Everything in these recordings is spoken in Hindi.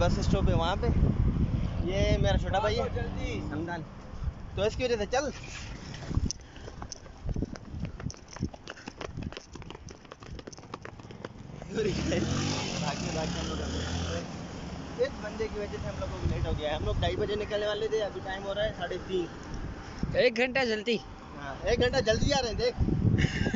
बस स्टॉप है वहाँ पे। ये मेरा छोटा भाई है। हमदान तो इसकी वजह से चल। इस बंदे की वजह से हम लोग को लेट हो गया है। हम लोग ढाई बजे निकलने वाले थे अभी टाइम हो रहा है साढ़े तीन। एक घंटा जल्दी। हाँ एक घंटा जल्दी जा रहे हैं देख।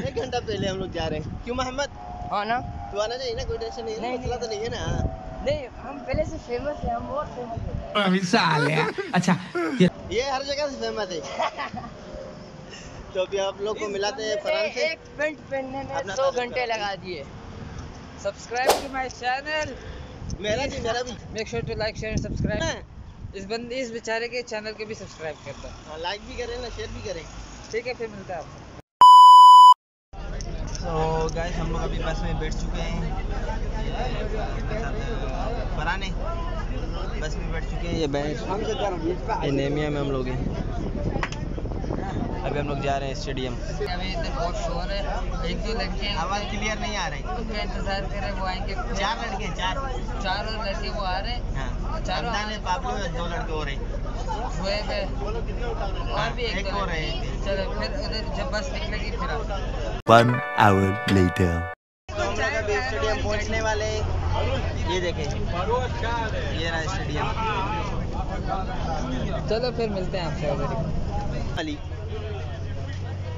एक घंटा पहले हम लोग जा रहे हैं। क्यों मोहम्मद? हाँ ना। तू आना चाहिए ना कोई टेंशन नहीं है। मसला तो नहीं है ना। नहीं हम पहले से फ़ेमस है हम बहुत फ़ेमस है। अच्छा ये हर जगह से फ़ेमस है। तो अभी आप लोग को मिलाते हैं फरहान से एक पेंट पहनने में सौ घंटे लगा दिए। सब्सक्राइब टू माय चैनल मेरा भी मेरा भी। Make sure to like share subscribe हाँ। इस बंदे इस बेचारे के चैनल के भी सब्सक्राइब कर दो। हाँ, लाइक भी करें ना शेयर भी करें। ठीक है फिर मिलता है आपको। तो गाइस हम लोग अभी बस में बैठ चुके हैं फरहान है बस में बैठ चुके हैं ये बैठ ये नेमिया में हम लोग हैं। अभी हम लोग जा रहे हैं स्टेडियम। अभी इधर बहुत शोर है एक दो लड़के आवाज़ क्लियर नहीं आ रही। उनका इंतज़ार कर रहे हैं, वो आएँगे। चार लड़के चार। चार और लड़के वो आ रहे हैं। हाँ। चारों है दो लड़के हैं शुएब है। और भी एक एक दो और है, चलो फिर उधर जब बस निकलेगी फिर One hour later. अभी स्टेडियम पहुँचने वाले ये देखें। ये रहा स्टेडियम। चलो फिर मिलते हैं आपसे अली।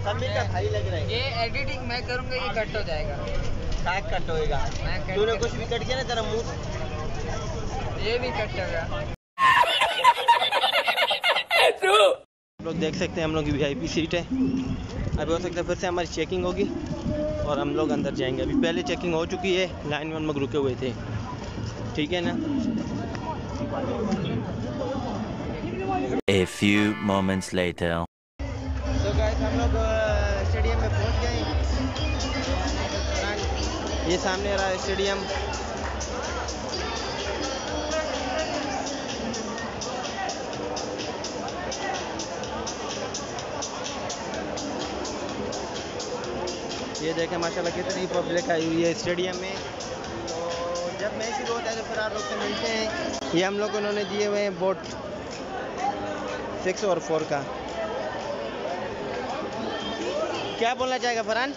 सब मिलकर भाई लग रहे हैं। ये एडिटिंग मैं करूँगा ये कट हो जाएगा। काट कट होएगा। तूने कुछ भी कट किया ना तेरा मुँह ये भी कट होगा। लोग देख सकते हैं हम लोग की वीआईपी सीट है। अभी हो सकता है फिर से हमारी चेकिंग होगी। और हम लोग अंदर जाएँगे। अभी पहले चेकिंग हो चुकी है लाइन वन में रुके हुए थे। ठीक है ना? A few moments later. So guys, हम लोग स्टेडियम में पहुँच गए। ये सामने रहा स्टेडियम ये देखें माशाल्लाह कितनी पब्लिक आई हुई है स्टेडियम में। तो जब मैच शुरू होता है तो फिर आप लोग से मिलते हैं। ये हम लोग उन्होंने दिए हुए हैं बोट सिक्स और फोर का। क्या बोलना चाहेगा फरहान?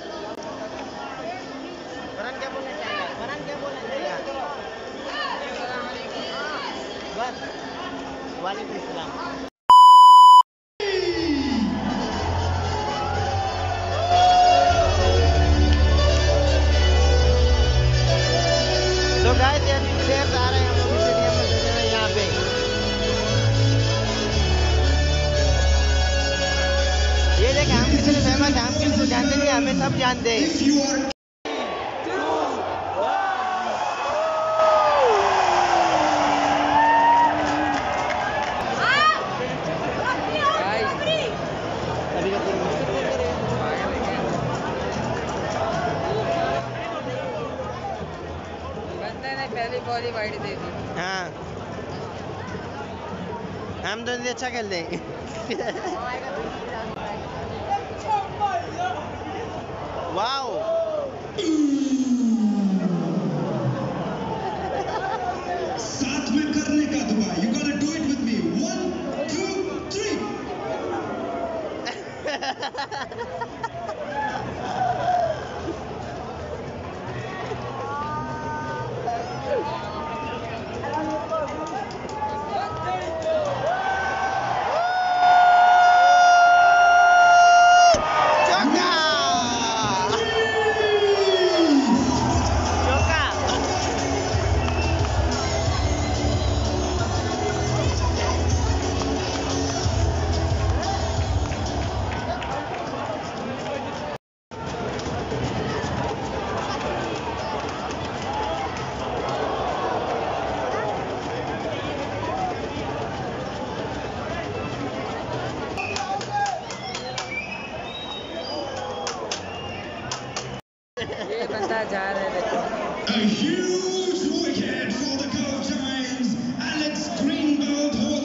फरहान, क्या बोलना चाहेगा? फरहान, क्या बोलना चाहेगा? बस। वालेकुम हमें सब जानते हैं पहली बॉल ही वाइड दे दी हाँ। हम तो अच्छा खेलते हैं। साथ में करने का दुआ। You gonna do it with me one two three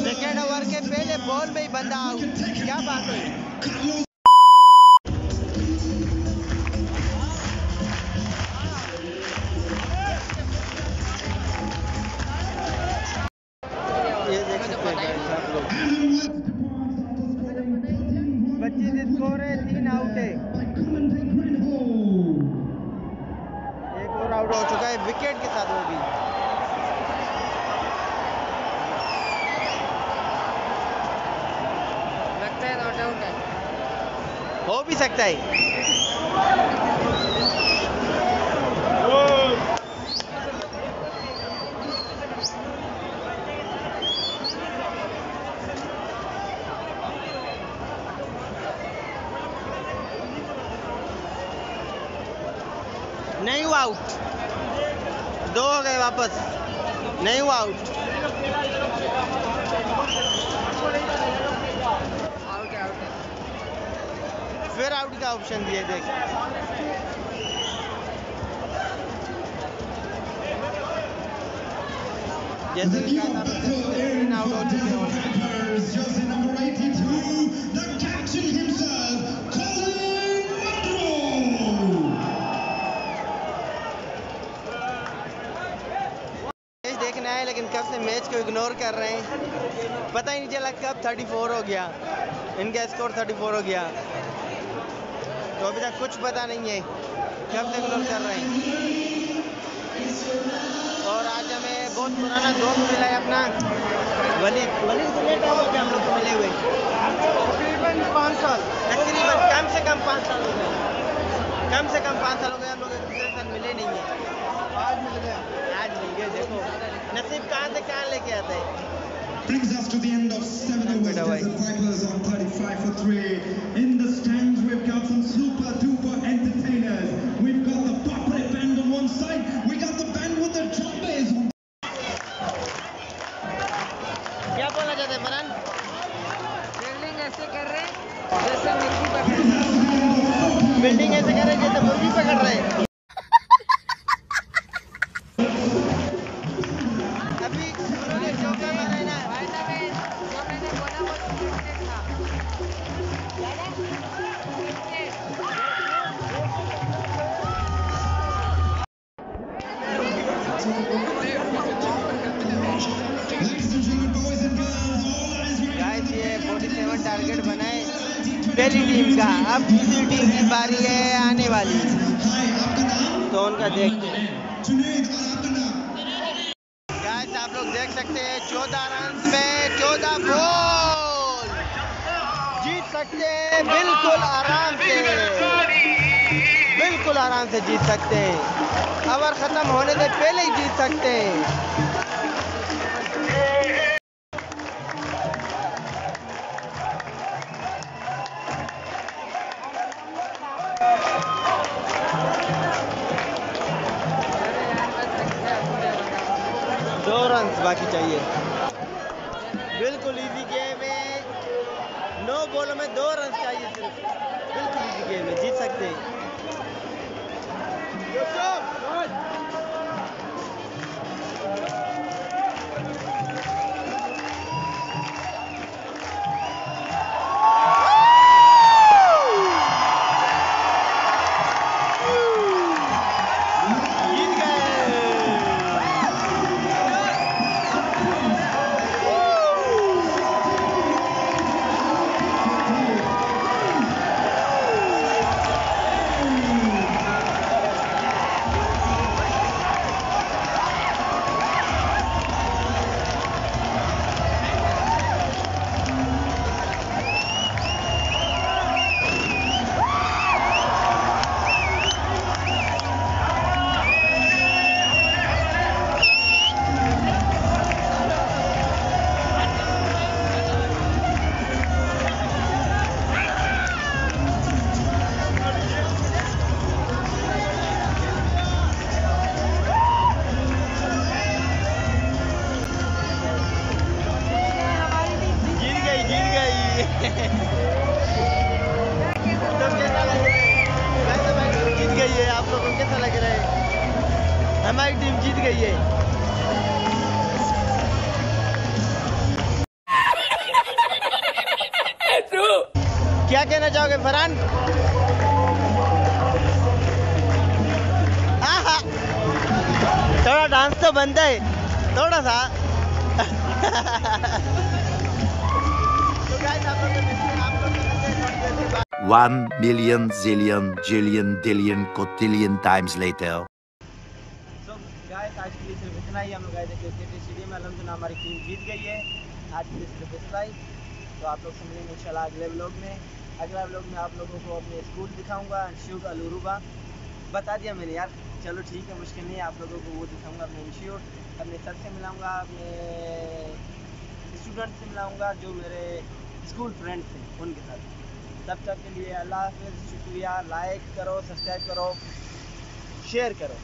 second over के पहले बॉल में ही बंदा क्या बात हुई? पच्चीस स्कोर है तीन आउट है। और आउट हो चुका है विकेट के साथ वो भी। लगता है नॉट आउट है। हो भी सकता है नहीं हुआ आउट दो हो गए वापस. नहीं हुआ आउट आउट है आउट है फिर आउट का ऑप्शन दिए देख. जैसे आउट हो चुके हैं. कर रहे हैं। पता ही नहीं चला कब 34 हो गया। इनका स्कोर 34 हो गया। तो अभी तक कुछ पता नहीं है कब से इग्नोर कर रहे हैं। और आज हमें बहुत पुराना दोस्त मिला है अपना। वलीद वलीद से लेट हो गया हम लोग को मिले हुए? तकरीबन पाँच साल। तकरीबन कम से कम पाँच साल हो गए। कम से कम पाँच साल हो गए हम लोग एक दूसरे के साथ मिले नहीं हैं। आज मिल गए। आज मिल गए देखो। नसीब कहाँ से कहाँ लेके आता है Brings us to the end of seven overs. Bit away. Desert Vipers on 35 for three. In the stands, we've got some super duper entertainers. We've got the Papre band on one side. We got the band with the drum bass on क्या बोलना चाहते हैं फरहान फील्डिंग ऐसे कर रहे हैं जैसे मिट्टी पकड़ रहे हैं बिल्डिंग ऐसे कर रहे हैं जैसे मुर्गी पकड़ रहे गाइस ये 47 टारगेट बनाए पहली टीम का अब दूसरी टीम की बारी है आने वाली? तो उनका देखते? गाइस आप लोग देख सकते हैं 14 रन में 14 बॉल जीत सकते हैं, बिल्कुल आराम से बिल्कुल आराम से जीत सकते हैं। ओवर खत्म होने से पहले ही जीत सकते हैं। दो रन बाकी चाहिए। बिल्कुल इजी गेम है। नो बॉलों में दो रन चाहिए सिर्फ़। बिल्कुल इजी गेम है। जीत सकते हैं। जीत जीत गई है आप लोगों को कैसा लग रहा है हमारी टीम जीत गई है क्या कहना चाहोगे, फरहान? थोड़ा डांस तो बनता है। थोड़ा सा। One million zillion jillion dillion cotillion times later. So guys आज के लिए सिर्फ़ इतना ही। हम लोग आए थे क्रिकेट स्टेडियम में। अलहमदिल्ला, हमारी टीम जीत गई है। आज के लिए सिर्फ़ इतना ही। तो आप लोग से मिलेंगे इंशाल्लाह अगले व्लॉग में। अगला व्लॉग में आप लोगों को अपने स्कूल दिखाऊँगा इंस्टीट्यूट अलूरुबा बता दिया मैंने, यार। चलो ठीक है, मुश्किल नहीं आप लोगों को वो दिखाऊँगा अपने इंस्टीट्यूट अपने सर से मिलाऊँगा, अपने स्टूडेंट से मिलाऊँगा, जो मेरे स्कूल फ्रेंड थे, उनके साथ। तब तक के लिए अल्लाह हाफिज़, शुक्रिया। लाइक करो सब्सक्राइब करो शेयर करो।